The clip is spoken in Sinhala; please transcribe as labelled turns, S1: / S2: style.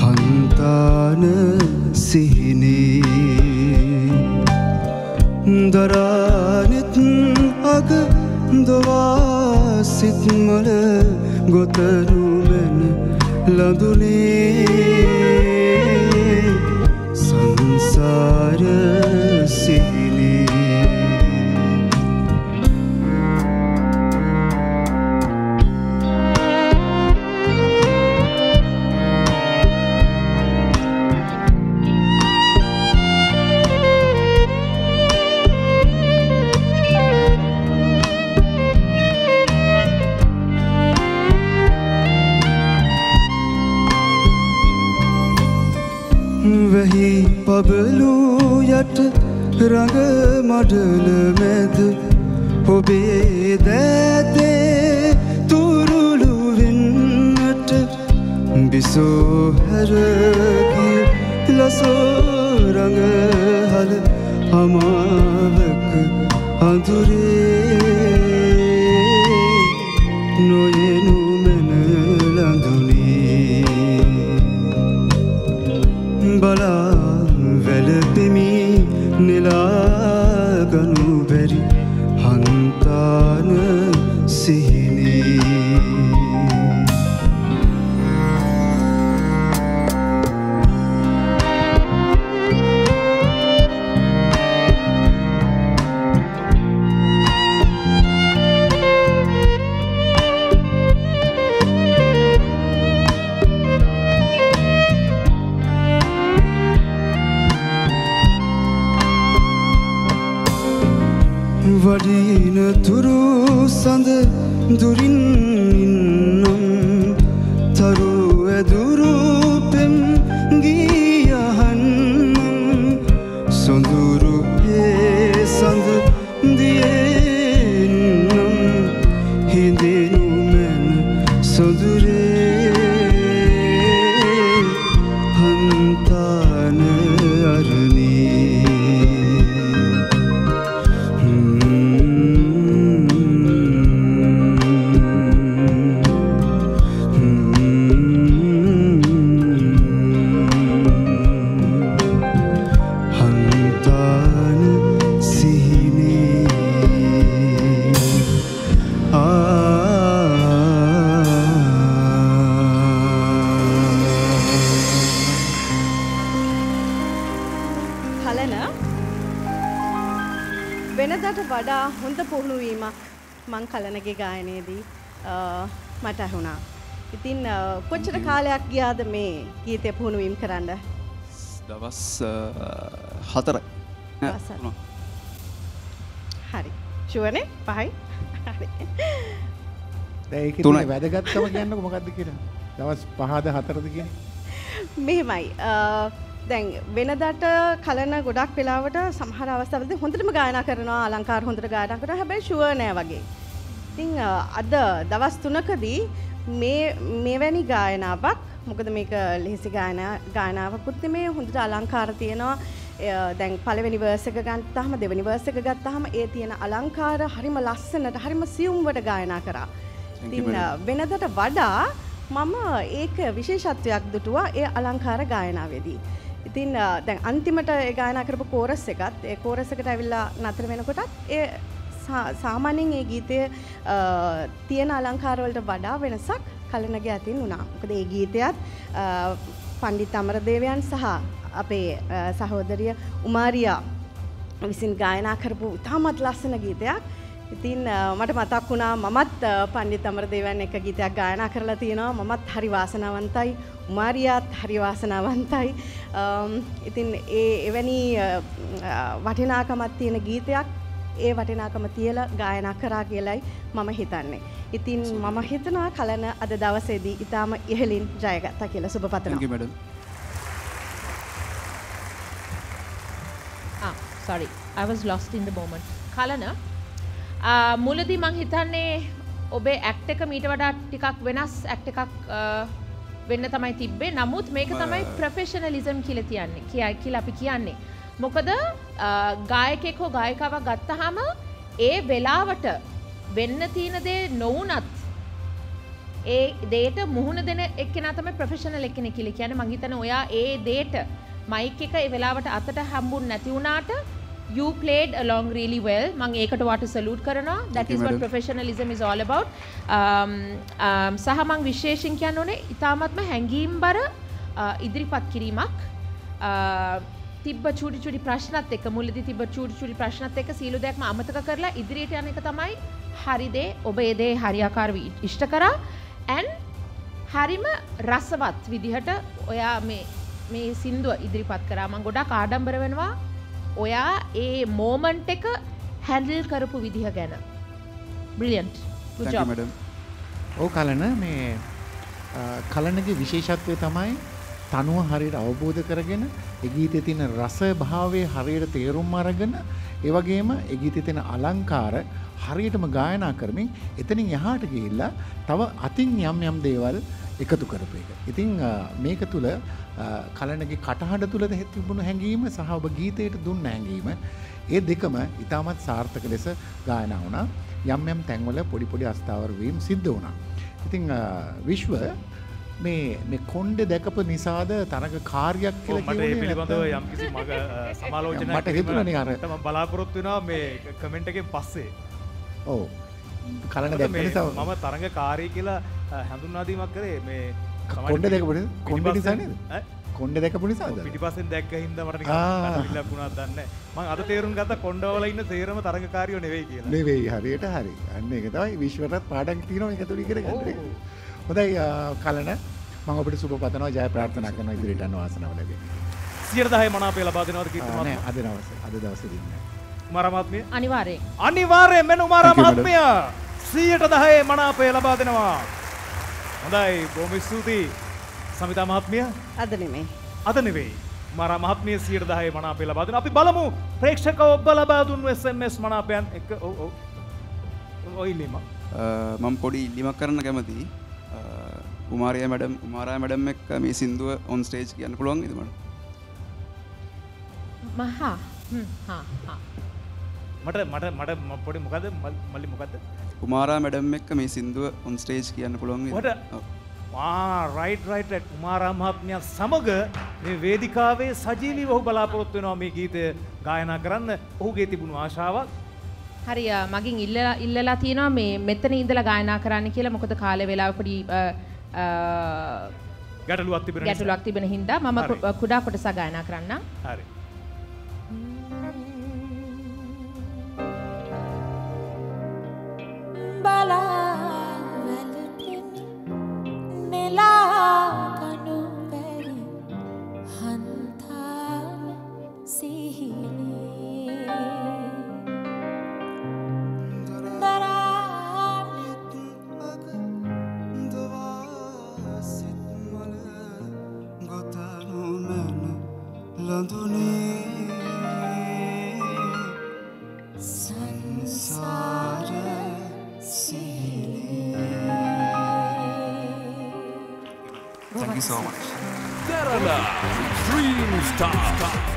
S1: හන්තාන සිහිනේ දරානෙත් අග දොවාසිත්මල ගොතරුමැන ලඳුනේ පබලු යට රඟ මඩල මැද ඔබේ දෑතේ තුරුළු වෙන්නට බිසෝ හැරගිය ලසෝ රඟහල අමාවක අඳුරේ නොයනු වඩින තුරු සඳ දුරින් ඉන්නම්. තරු ඇදුරු පෙම් ගීයහන්නම් සොඳුරු
S2: වඩා හොඳ පුහුණුවීමක් මං කලනගේ ගායනයේදී මට ඇහුණා. ඉතින් කොච්චර කාලයක් ගියාද මේ ගීතය පුහුණුවීම් කරන්න?
S3: දවස් හතරයි.
S2: හරි. ශුවනේ පහයි. හරි.
S4: ඒක
S3: තුනයි.
S4: වැදගත්කම කියන්නක මොකක්ද කියලා? දවස් පහද හතරද කිය
S2: මෙහෙමයි දැන් වෙනදට කලන ගොඩක් වෙලාවට සමහර අවස්ථාවලදී හොඳටම ගායනා කරනවා අලංකාර හොඳට ගායනා කරනවා හැබැයි ෂුවර් නෑ වගේ. ඉතින් අද දවස් 3කදී මේ මෙවැනි ගායනාවක් මොකද මේක ලෙහෙසි ගායනා ගායනාවකුත් නෙමේ හොඳට අලංකාර තියෙනවා. දැන් පළවෙනි වර්ස් එක ගත්තාම දෙවෙනි වර්ස් එක ගත්තාම ඒ තියෙන අලංකාර හරිම ලස්සනට හරිම සියුම්වට ගායනා කරා. ඉතින්. වෙනදට වඩා මම ඒක විශේෂත්වයක් දුටුවා ඒ අලංකාර ගායනාවේදී. ඉතින් අ, දැන් අන්තිමට ඒ ගායනා කරපු කෝරස් එකත් ඒ කෝරස් එකට ඇවිල්ලා නතර වෙනකොටත් ඒ සා- සාමාන්‍යයෙන් ඒ ගීතය අ, තියෙන අලංකාර වලට වඩා වෙනසක් කලනගේ අතින් වුණා. මොකද ඒ ගීතයත් අ, පණ්ඩිත් අමරදේවයන් සහ අපේ අ, සහෝදරිය උමාරියා විසින් ගායනා කරපු ඉතාමත් ලස්සන ගීතයක්. ඉතින් අ, මට මතක් වුණා මමත් අ, පණ්ඩිත් අමරදේවයන් එක ගීතයක් ගායනා කරලා තියෙනවා. මමත් හරි වාසනාවන්තයි. උමාරියාත් හරි වාසනාවන්තයි. ඉතින් ඒ එවැනි වටිනාකමක් තියෙන ගීතයක් ඒ වටිනාකම තියලා ගායනා කරා කියලයි මම හිතන්නේ. ඉතින් මම හිතනවා කලන අද දවසේදී ඊටාම ඉහළින් ජයගත්තා කියලා සුබ
S3: Thank you,
S2: පතනවා.
S3: madam.
S5: Ah, sorry. I was lost in the moment. කලන මුලදී මං හිතන්නේ ඔබේ ඇක්ට එක මීට වඩා ටිකක් වෙනස් ඇක්ට එකක් වෙන්න තමයි තිබ්බේ. නමුත් මේක තමයි ප්‍රෆෙෂනලිසම් කියල තියන්නේ. කියයි කියල අපි කියන්නේ. මොකද ගායකෙක් හෝ ගායකාවක් ගත්තහම ඒ වෙලාවට වෙන්න තියෙන දේ නොවනත් ඒ දේට මුහුණ දෙන එක්කෙන තම ප්‍රෆෙෂනල් එක්කෙන කිලි කියන මංහිතන ඔයා ඒ දේට මයික් එක වෙලාවට අතට හම්බුන් නැතිවුණාට you played along really well. මං ඒකට වාට සලූට් කරනවා. That is what professionalism is all about. Um, um, සහ මං විශේෂෙන් කියන්න ඕනේ ඉතාමත්ම හැඟීම් බර uh, ඉදිරිපත් කිරීමක්. Uh, තිබ චුඩි චුඩි ප්‍රශ්නත් එක මුලදි තිබ චුඩි චුඩි ප්‍රශ්නත් එක සීලු දෙයක්ම අමතක කරලා ඉදිරියට යන එක තමයි හරිදේ ඔබ ඒදේ හරියාකාරව ඉෂ්ට කරා. ඇන් හරිම රසවත් විදිහට ඔයා මේ මේ සින්දුව ඉදිරිපත් කරාමං ගොඩා කාඩම්බර වෙනවා ඔයා ඒ මෝමන්ට් එක හැන්ඩල් කරපු විදිහ ගැන. බ්‍රිලියන්ට්.
S4: ඕ කලන මේ කලනගේ විශේෂත්වය තමයි තනුව හරියට අවබෝධ කරගෙන එගීතය තින රස භාවය හරියට තේරුම් අරගෙන ඒවගේම එගීතය තින අලංකාර හරියටම ගායනා කරමින් එතනින් යහට ගිහිල්ලා තව අතින් යම් යම් දේවල් එකතු කරපු එක. ඉතිං මේක තුළ කලනගේ කටහඬ තුළද තිබුණු හැඟීම සහ ඔබ ගීතයට දුන්න හැඟීම ඒ දෙකම ඉතාමත් සාර්ථක ලෙස ගායනා වුණා යම් යම් තැන්වල පොඩි පොඩි අස්ථාවරවීම් සිද්ධ වුණා. ඉතිං විශ්ව මේ කොන්්ඩ දැකප නිසාද තරග කාර්යක් කියලා
S6: මට පිළිබඳව? යම්කිසි මග සමාලෝචන
S4: මට හිතුණනේ අර-
S6: ම බලාපොරොත්තු වෙනවා මේ කමෙන්ට් එකෙන් පස්සේ
S4: ඔව් කලන නිසා
S6: මම තරඟ කාරී කියලා හඳුන්වාදීමක් කරේ මේ සමහර
S4: කොණ්ඩ
S6: පිටි-
S4: දැකපු නිසා? කොණ්ඩ නිසා
S6: පිටිපස්සෙන්-
S4: නේද?
S6: ඈ?
S4: කොන්්ඩ දැකපු නිසාද
S6: පිටිපස්සෙන් දැක්ක හින්දා මට වුණාද දන්නේ. මම අද තේරුම් ගත්තා කොණ්ඩවල ඉන්න තේරම තරඟකාරියෝ නෙවෙයි කියලා.
S4: නෙවෙයි හරියට හරි අන්න එක තමයි විශ්වටත් පාඩක් තියෙනවා එක තුළ ඉගෙන ගන්න එක.
S6: ඔව්.
S4: හොඳයි කලන මම ඔබට සුබ පතනවා ජය ප්‍රාර්ථනා කරනවා ඉදිරියට යන වාසනාව ලැබෙන්න.
S6: 110 මනාපය ලබා දෙනවද
S4: ආ,
S6: කීර්ති
S4: නෑ
S6: මහත්මයා?
S4: අද දවසේ අද දවසේ දින්නේ.
S6: මෙන්න කුමාර
S3: Thank you, madam.
S6: මහත්මිය 110 මනාපය ලබා දෙනවා. හොඳයි බොහොම ස්තුතියි. සමිතා මහත්මිය
S2: අද නෙමේ.
S6: අද නෙවෙයි. කුමාර මහත්මිය 110 මනාපය ලබා දෙනවා. අපි බලමු ප්‍රේක්ෂක ඔබ ලබා දුන්නු SMS මනාපයන් එක ඔව් ඔව්. ඔය ඉල්ලීම.
S3: මම පොඩි ඉල්ලිමක් කරන්න කැමති කුමාරය මැඩම් කුමාරා මැඩම් එක් මේ සිින්දුව ඔන් ස්ටේජ් කියන්න පුළුවන් ඉදමට
S5: මහා හා, හා.
S6: මට මට මට පොඩි මොකද මල්- මල්ලි මොකද?
S3: කුමාරා මැඩම් එක්ක මේ සිින්දුව ඔන් ස්ටේජ් කියන්න පුළුවන්
S6: ඔහුට රයිට් රයිට කුමාරා මහත්මයක් සමග මේ වේදිකාවේ සජීවී ඔහු බලාපොරොත්තු වෙනවා මේ ගීතය ගායනා කරන්න. ඔහුගේ තිබුණු ආශාවක්?
S5: හරි මගින් ඉල්ලලා ඉල්ලලා තියෙනවා මේ මෙතන ඉඳලා ගායනා කරන්න කියලා. මොකද කාලේ වෙලාව පොඩි
S6: ගැටලුවක් තිබෙන නිසා.
S5: ගැටලුවක් තිබෙන හින්දා මම කුඩා කොටසක් ගායනා කරන්නම්.
S6: හරි
S7: බලා වැළපෙමි නෙලා කනු වැරි හන්තාන සිහිනේ දරානෙත්
S3: so much.
S8: Dream.